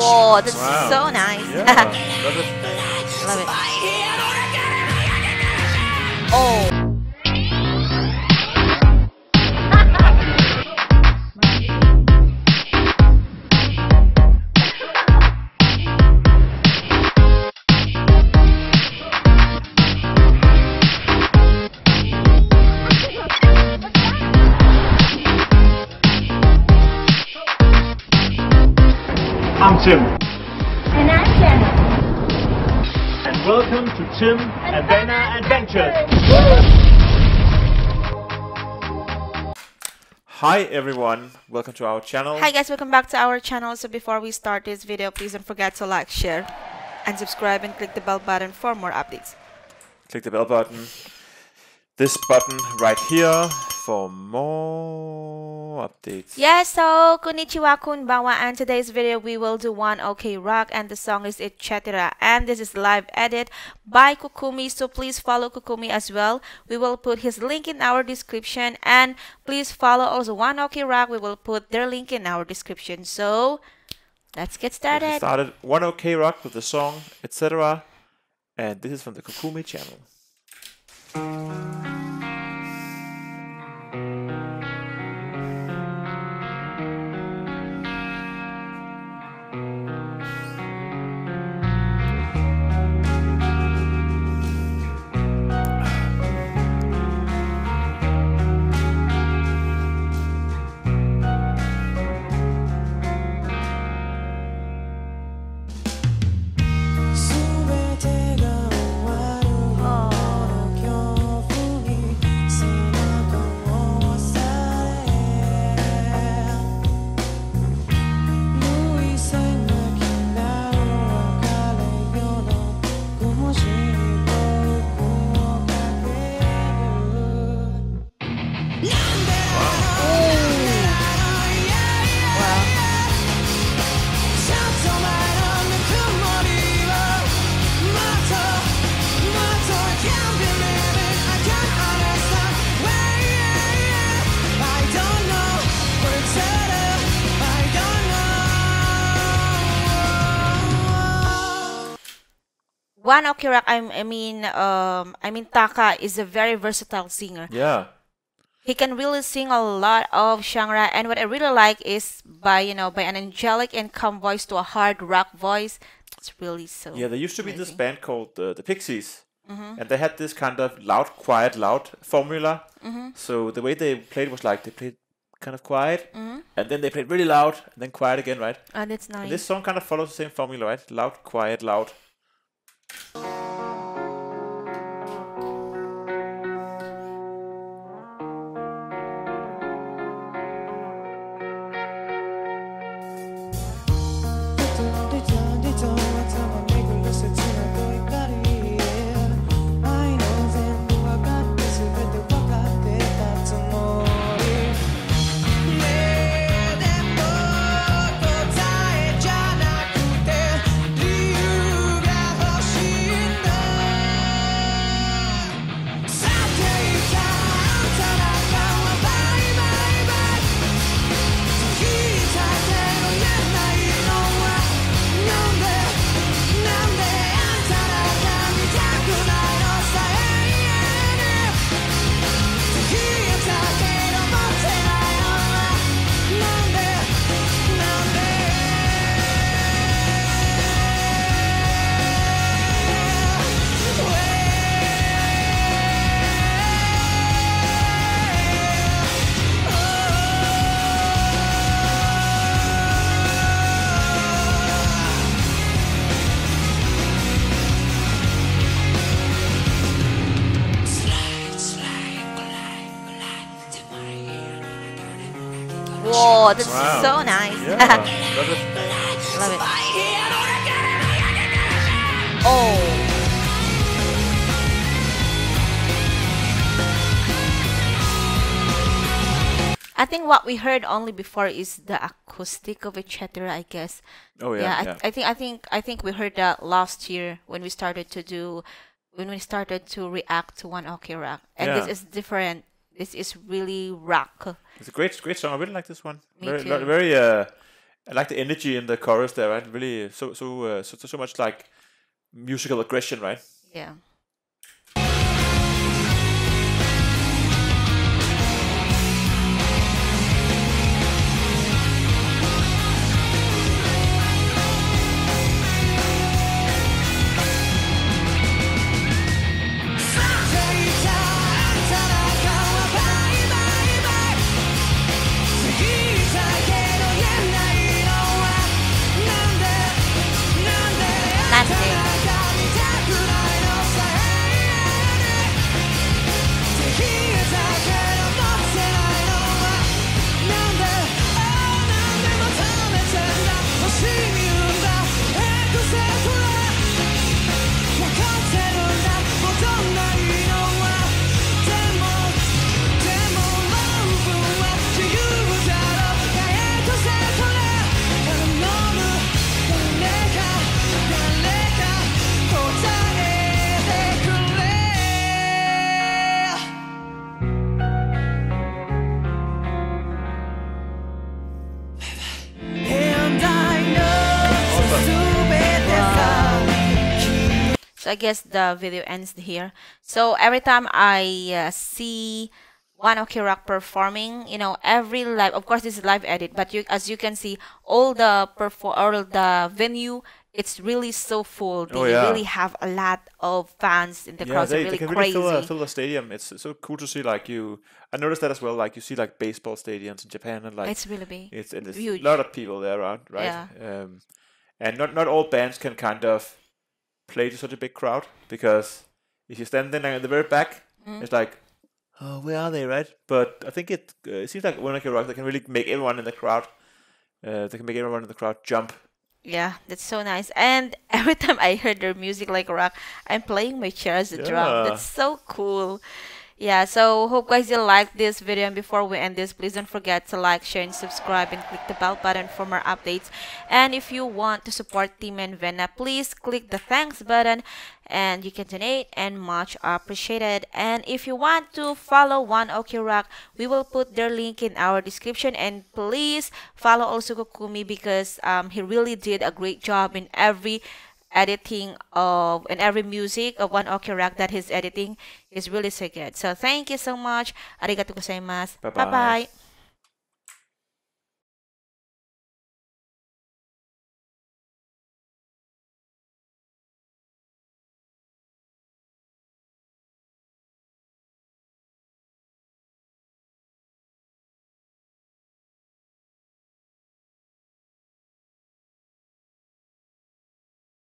Whoa, that's Wow. so nice. Yeah, love it. Love it. Oh. I'm Tim, And I'm Vena. and welcome to Tim and Vena Adventures. Hi everyone, welcome to our channel. Hi guys, welcome back to our channel. So before we start this video, please don't forget to like, share, and subscribe and click the bell button for more updates. Click the bell button. This button right here for more updates. Yes, so konnichiwa konbanwa and today's video we will do one OK Rock and the song is Etcetera and this is live edit by Kukumi so please follow Kukumi as well. We will put his link in our description and please follow also one OK Rock. We will put their link in our description. So let's get We started. started one OK Rock with the song, Etcetera. And this is from the Kukumi channel. One OK Rock, I, I mean, um, I mean Taka is a very versatile singer. Yeah. he can really sing a lot of genre and what i really like is by you know by an angelic and calm voice to a hard rock voice it's really so Yeah, there used to be this band called uh, the Pixies. And they had this kind of loud, quiet, loud formula. Mm-hmm. So the way they played was like they played kind of quiet, and then they played really loud, and then quiet again, right? and it's And nice this song kind of follows the same formula, right? Loud, quiet, loud. Whoa that's Wow. so nice Yeah, love it. oh I think what we heard only before is the acoustic of Etcetera. I guess. Oh yeah, yeah, I, yeah. I think I think I think we heard that last year when we started to do when we started to react to one OK Rock, and this is different. This is really rock. It's a great, great song. I really like this one. Me very, too. very uh, I like the energy in the chorus there, right? Really, so so uh, so, so much like musical aggression, right? Yeah. So I guess the video ends here. So every time I uh, see One Ok Rock performing, you know, every live, of course this is live edit, but you, as you can see, all the perform, all the venue, it's really so full. They Oh, yeah. really have a lot of fans in the yeah, crowd. they, It's really they can crazy. really fill a, fill a stadium. It's so cool to see. Like you, I noticed that as well. Like you see like baseball stadiums in Japan, and like it's really big. it's and there's huge. a lot of people there around, right? Yeah. Um, and not not all bands can kind of play to such a big crowd because if you stand there at the very back, Mm. it's like, oh, where are they, right? But I think it uh, it seems like when like rock, they can really make everyone in the crowd. Uh, they can make everyone in the crowd jump. Yeah, that's so nice. And every time I heard their music like rock, I'm playing my chair as a drum. That's so cool. Yeah, so hope guys you like this video and before we end this, please don't forget to like, share and subscribe and click the bell button for more updates. And if you want to support Tim and Vena, please click the thanks button and you can donate and much appreciated. And if you want to follow One Ok Rock, we will put their link in our description and please follow also Kokumi because um, he really did a great job in every editing of and every music of One Ok Rock that he's editing is really so good. So thank you so much. Arigato gozaimasu. Bye-bye. Bye-bye.